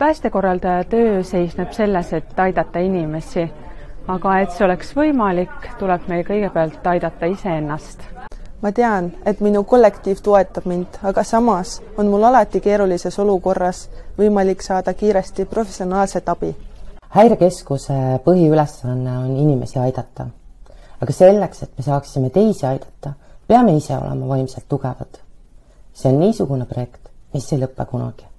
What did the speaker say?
päästekorraldaja töö seisneb selles, et aidata inimesi, aga et see oleks võimalik, tuleb meil kõigepealt aidata iseennast. ma tean, et minu kollektiiv toetab mind, aga samas on mul alati keerulises olukorras võimalik saada kiiresti professionaalset abi. häirekeskuse põhiülesanne on inimesi aidata. aga selleks, et me saaksime teisi aidata, peame ise olema vaimselt tugevad. see on niisugune projekt, mis ei lõpe kunagi